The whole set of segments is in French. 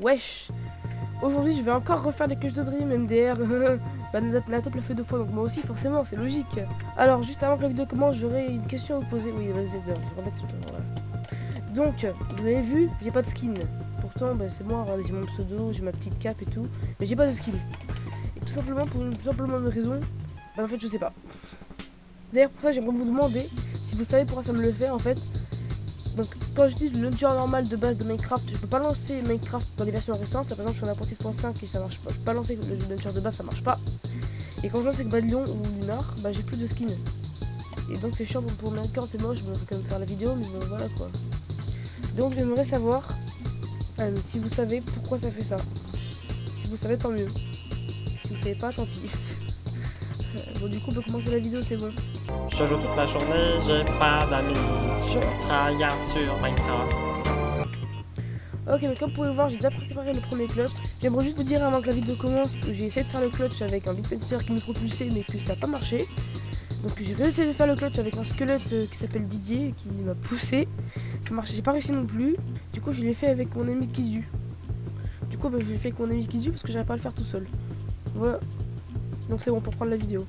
Wesh Aujourd'hui, je vais encore refaire des cloches de Dream, MDR. bah, Natop l'a fait deux fois, donc moi aussi, forcément, c'est logique. Alors, juste avant que la vidéo commence, j'aurais une question à vous poser. Oui, vas-y, je. Voilà. Donc, vous l'avez vu, j'ai pas de skin. Pourtant, bah, c'est moi, j'ai mon pseudo, j'ai ma petite cape et tout. Mais j'ai pas de skin. Et tout simplement, pour une tout simplement une raison, bah, en fait, je sais pas. D'ailleurs, pour ça, j'aimerais vous demander si vous savez pourquoi ça me le fait, en fait. Donc quand j'utilise le launcher normal de base de Minecraft, je peux pas lancer Minecraft dans les versions récentes. Par exemple je suis en 6.5 et ça marche pas. Je peux pas lancer le launcher de base, ça marche pas. Et quand je lance avec Badlion ou Lunar, bah j'ai plus de skin. Et donc c'est chiant pour, pour Minecraft, c'est moche, bon, je vais quand même faire la vidéo, mais bon voilà quoi. Donc j'aimerais savoir euh, si vous savez pourquoi ça fait ça. Si vous savez tant mieux. Si vous savez pas, tant pis. bon du coup on peut commencer la vidéo, c'est bon. Je joue toute la journée, j'ai pas d'amis. Je travaille sur Minecraft. Ok, mais comme vous pouvez le voir, j'ai déjà préparé le premier clutch. J'aimerais juste vous dire avant que la vidéo commence que j'ai essayé de faire le clutch avec un dispenser qui me propulsé mais que ça n'a pas marché. Donc j'ai réussi à faire le clutch avec un squelette euh, qui s'appelle Didier qui m'a poussé. Ça marchait, j'ai pas réussi non plus. Du coup, je l'ai fait avec mon ami Kidu. Du coup, bah, je l'ai fait avec mon ami Kidu parce que j'arrive pas à le faire tout seul. Voilà. Donc c'est bon pour prendre la vidéo.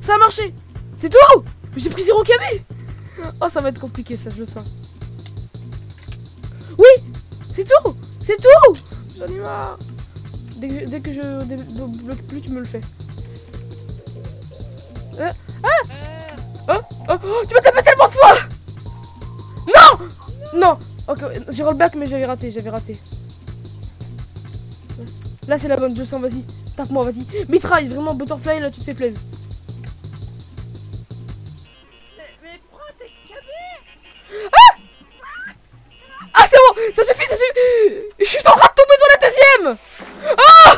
Ça a marché C'est tout J'ai pris 0 KB Oh, ça va être compliqué, ça, je le sens. Oui C'est tout C'est tout J'en ai marre dès que, je débloque plus, tu me le fais. Euh, ah oh, oh, oh, Tu m'as tapé tellement de fois Non Non Ok, j'ai rollback, mais j'avais raté, j'avais raté. Là, c'est la bonne, je sens, vas-y. Tape-moi, vas-y. Mitraille, vraiment, Butterfly, là, tu te fais plaisir. Ça suffit, ça suffit Je suis en train de tomber dans la deuxième Ah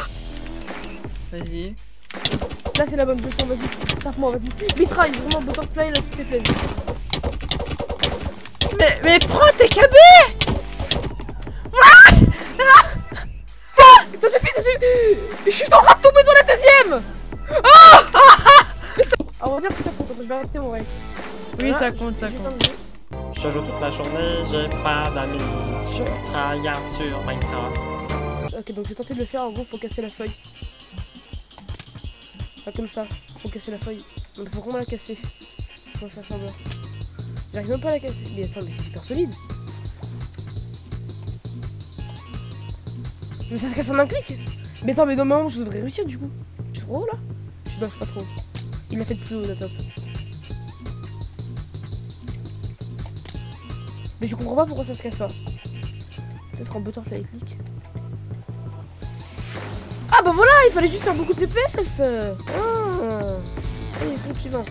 Vas-y. Là c'est la bonne position, vas-y. Tape-moi, vas-y. Mitraille, vraiment butterfly, là tu fais plaisir. Mais, mais prends tes KB ah Ça suffit, ça suffit Je suis en train de tomber dans la deuxième Ah, ah On va dire que ça compte, je vais arrêter mon rêve. Oui, ça compte, ça compte. Je joue toute la journée, j'ai pas d'amis. Je travaille sur Minecraft. Ok, donc je vais tenter de le faire. En gros, faut casser la feuille. Pas comme ça. Faut casser la feuille. Il faut vraiment la casser. Faut faire semblant. J'arrive même pas à la casser. Mais attends, mais c'est super solide. Mais ça se casse en un clic Mais attends, mais normalement, je devrais réussir du coup. Je suis trop haut là Je suis pas trop. Il l'a fait de plus haut, la top. Mais je comprends pas pourquoi ça se casse pas. Peut-être en butterfly click. Ah bah voilà, il fallait juste faire beaucoup de CPS Ah Allez, groupe suivant.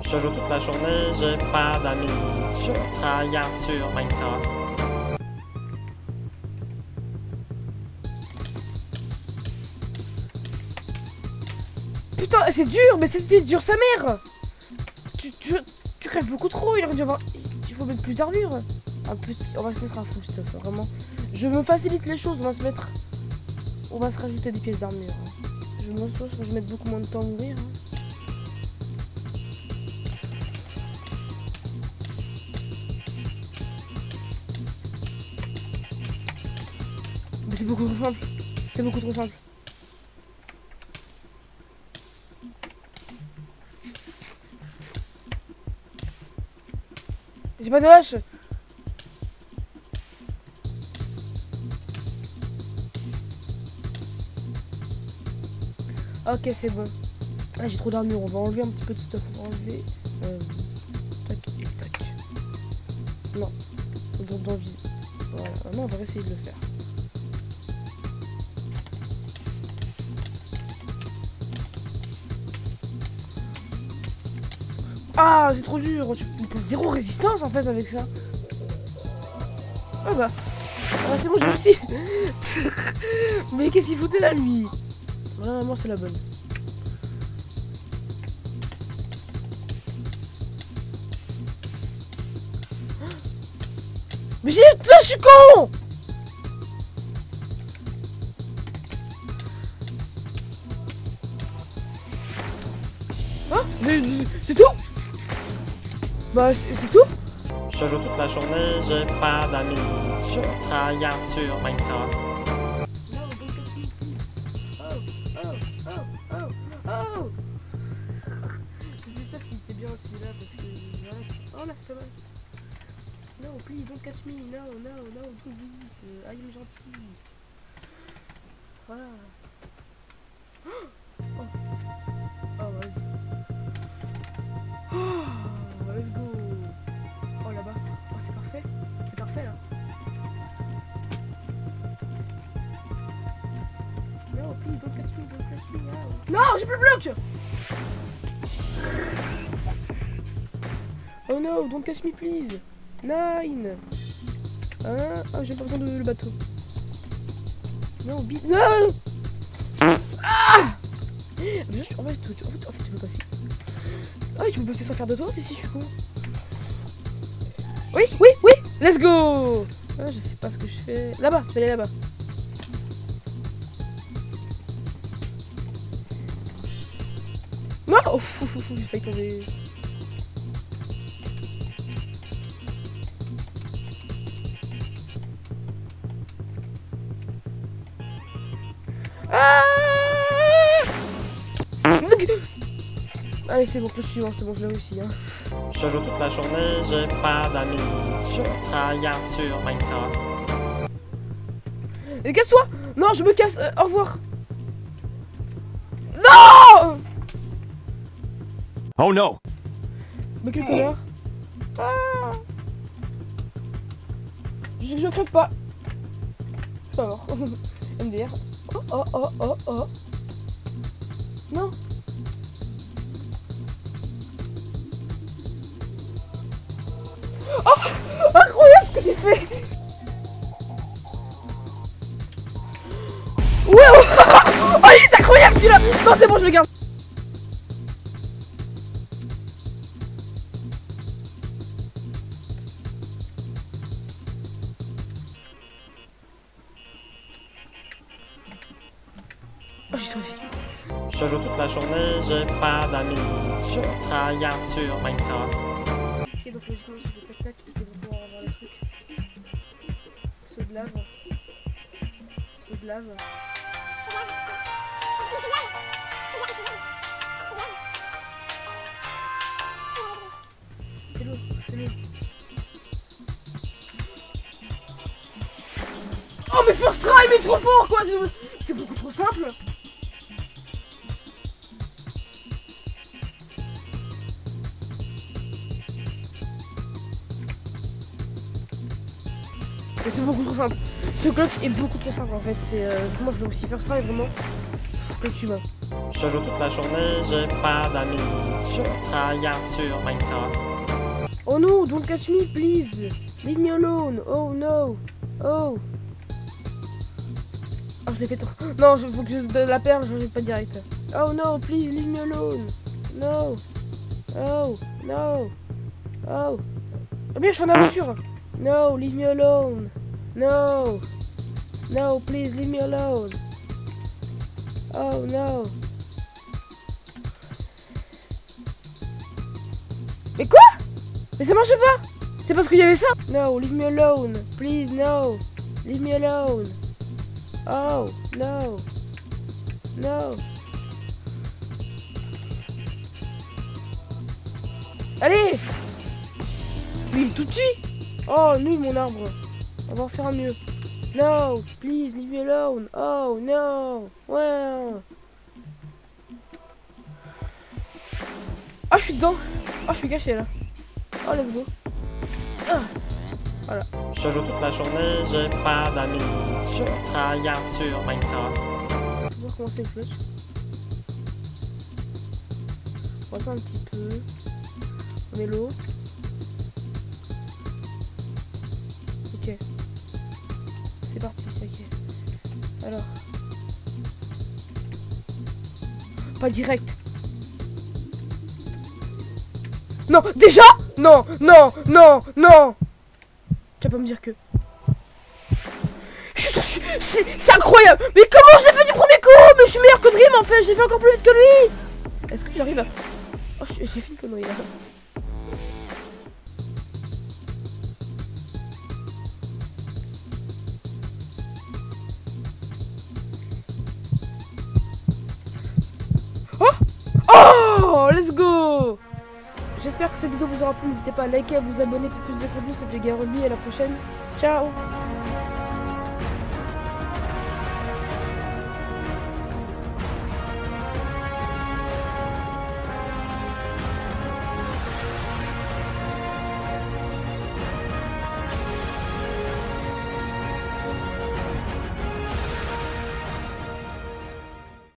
Je joue toute la journée, j'ai pas d'amis. Je travaille sur Minecraft. Putain, c'est dur, mais c'est dur sa mère tu, tu, tu crèves beaucoup trop, il aurait dû avoir... Il faut mettre plus d'armure un petit. On va se mettre un full stuff, vraiment. Je me facilite les choses, on va se mettre. On va se rajouter des pièces d'armure. Hein. Je me souviens que je vais mettre beaucoup moins de temps à mourir. Hein. Mais c'est beaucoup trop simple. C'est beaucoup trop simple. J'ai pas de hache Ok, c'est bon. Ah, j'ai trop d'armure. On va enlever un petit peu de stuff. On va enlever. Euh, tac et tac. Non. Dans, vie. Voilà. Non, on va essayer de le faire. Ah, c'est trop dur. Tu as zéro résistance en fait avec ça. Ah bah. Ah, c'est bon, j'ai réussi. Mais qu'est-ce qu'il foutait là, lui Normalement, c'est la bonne. Mais j'ai... Je suis con Hein C'est tout Bah, c'est tout Je joue toute la journée, j'ai pas d'amis. Je tryhard sur Minecraft. Celui-là parce que. Oh là, c'est pas mal. No, please, don't catch me. No, no, no, don't do this. I am gentil. Voilà. Oh, oh vas-y. Oh, let's go. Oh là-bas. Oh, c'est parfait. C'est parfait là. No, please, don't catch me, don't catch me. No, non j'ai plus le bloc Oh no, don't catch me, please. Nine. Hein? Oh, j'ai pas besoin de le bateau. Non, bip. Non Ah en fait, tu, en, fait, en fait, peux passer. Ah tu peux passer sans faire de toi, mais si je suis con. Oui, oui, oui Let's go ah, Je sais pas ce que je fais. Là-bas, vas aller là-bas. Non oh, fou, fou, tomber. Ah Allez, c'est bon, cloche suivant, c'est bon, je l'ai réussi. Hein. Je joue toute la journée, j'ai pas d'amis. Je tryhard sur Minecraft. Et casse-toi Non, je me casse, euh, au revoir Non Oh no! Mais quel connard ah je, je crève pas Je suis pas mort. MDR. Oh, oh, oh, oh, oh. Non. Oh Incroyable ce que j'ai fait Ouais Oh il est incroyable celui-là Non c'est bon je le garde Oh j'ai survécu Je joue toute la journée, j'ai pas d'amis. Je tryhard sur Minecraft. Ok, donc logiquement, je fais tac tac, je devrais pouvoir avoir les trucs. Ceux de lave. Ceux de lave. C'est l'eau, c'est l'eau. Oh, mais First Try, mais trop fort quoi! c'est- C'est beaucoup trop simple! Mais c'est beaucoup trop simple. Ce clutch est beaucoup trop simple en fait. C'est euh, moi je dois aussi faire ça et vraiment clutch humain. Je joue toute la journée, j'ai pas d'amis. Je tryhard sur Minecraft. Oh no, don't catch me please. Leave me alone. Oh no. Oh. Oh je l'ai fait trop. Non, il faut que je donne la perle, je jette pas direct. Oh no, please leave me alone. No. Oh, no. Oh. Oh bien, je suis en aventure. No, leave me alone. No. No, please leave me alone. Oh no. Mais quoi? Mais ça marche pas? C'est parce qu'il y avait ça? No, leave me alone. Please, no. Leave me alone. Oh, no. No. Allez est tout petit Oh, nul mon arbre. On va en faire mieux. No, please, leave me alone. Oh, no. Ouais. Ah, je suis dedans. Ah, je suis caché là. Oh, let's go. Ah. Je joue toute la journée, j'ai pas d'amis. Je tryhard sur Minecraft. On va c'est le flush. On va faire un petit peu. On met l'eau. Alors. Pas direct. Non, déjà? Non, non, non, non. Tu vas pas me dire que... C'est incroyable. Mais comment je l'ai fait du premier coup? Mais je suis meilleur que Dream en fait. J'ai fait encore plus vite que lui. Est-ce que j'arrive à... Oh, j'ai j'ai fait une connerie là. Let's go J'espère que cette vidéo vous aura plu. N'hésitez pas à liker, à vous abonner pour plus de contenu. C'était Garobi. À la prochaine. Ciao